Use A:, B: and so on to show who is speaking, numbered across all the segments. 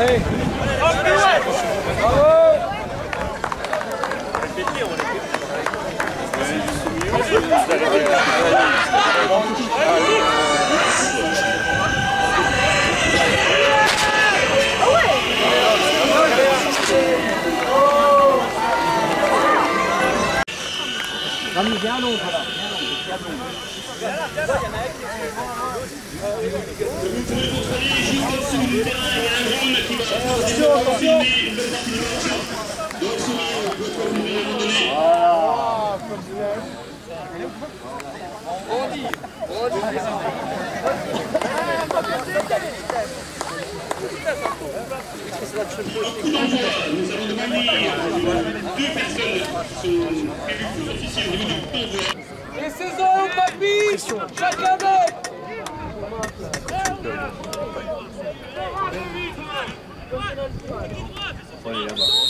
A: Allez. Rami,
B: viens à l'autre Nous allons demander deux personnes qui sont prévues pour officier
A: au niveau du convoi. Les saisons, papy Chacun d'eux
C: 快快递快快吧。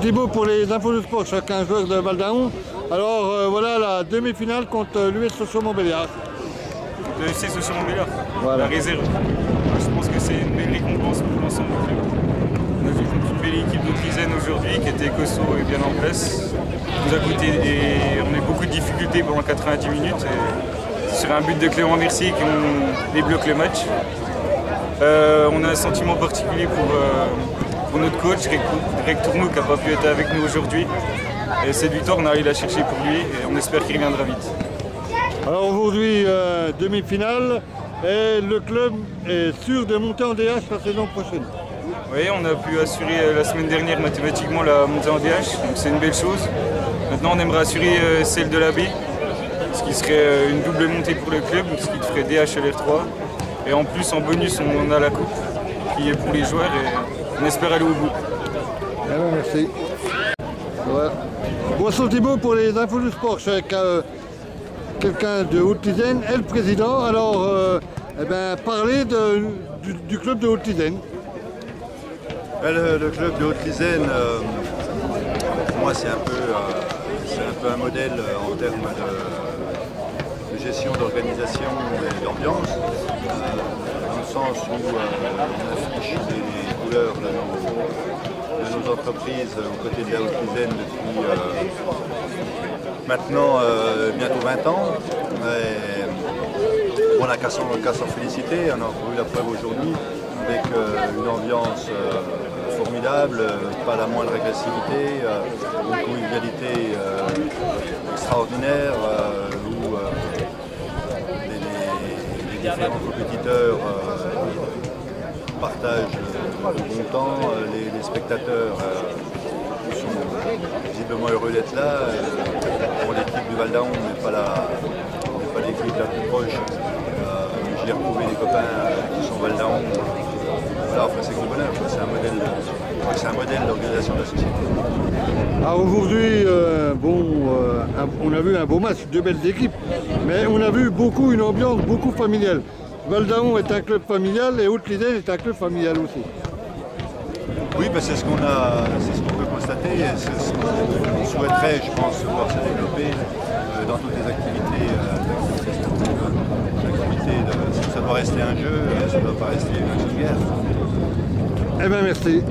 C: Thibaut pour les infos du sport, chacun joueur de Valdaon. Alors euh, voilà la demi-finale contre l'US Sochaux-Montbéliard.
B: Le FC Sochaux Montbéliard,
C: Voilà.
B: la réserve. Je pense que c'est une belle récompense pour l'ensemble du club. On a une belle équipe d'Occitane aujourd'hui qui était costaud et bien en place. Nous a coûté et on a eu beaucoup de difficultés pendant 90 minutes. Et c'est sur un but de Clément Mercier qu'on débloque le match. Euh, on a un sentiment particulier pour, euh, pour notre coach, Greg Tourneau, qui n'a pas pu être avec nous aujourd'hui. Et cette victoire, on arrive à la chercher pour lui et on espère qu'il reviendra vite.
C: Alors aujourd'hui euh, demi-finale et le club est sûr de monter en DH la saison prochaine.
B: Oui, on a pu assurer euh, la semaine dernière mathématiquement la montée en DH, donc c'est une belle chose. Maintenant, on aimerait assurer euh, celle de la B, ce qui serait une double montée pour le club, ce qui ferait DH LR3. Et en plus, en bonus, on a la coupe qui est pour les joueurs et on espère aller au bout.
C: Eh ben, merci. Voilà. Thibaut pour les infos du sport. Je suis avec euh, quelqu'un de Haute-Tisane et le président. Alors, euh, eh ben, parlez de- du, du club de Haute-Tisane.
D: Le, le club de Haute-Lisaine, euh, pour moi, c'est un, peu, euh, c'est un peu un modèle euh, en termes de, de gestion, d'organisation et d'ambiance, euh, dans le sens où euh, on affiche les de nos, entreprises aux côtés de la Haute-Lisaine depuis euh, maintenant euh, bientôt 20 ans. On n'a qu'à s'en féliciter, on a eu la preuve aujourd'hui avec euh, une ambiance formidable, pas la moindre agressivité, une convivialité extraordinaire où les différents compétiteurs euh, partagent euh, le bon temps, euh, les, spectateurs euh, sont visiblement heureux d'être là. Bon, l'équipe du Val d'Aon la n'est pas l'équipe équipe la plus proche. J'ai retrouvé des copains qui sont Val d'Aon. Voilà, enfin, c'est gros bonheur. C'est un modèle, c'est un modèle d'organisation de la société.
C: Alors aujourd'hui, bon, on a vu un beau match, deux belles équipes, mais on a vu beaucoup une ambiance beaucoup familiale. Val d'Aon est un club familial et Haute-Lizène est un club familial aussi.
D: Oui, ben, c'est ce qu'on a, c'est ce qu'on peut constater. et C'est ce qu'on souhaiterait, je pense, voir se développer euh, dans toutes les activités. euh, de- ça doit rester un jeu, euh, ça ne doit pas rester une guerre.
C: Eh bien merci.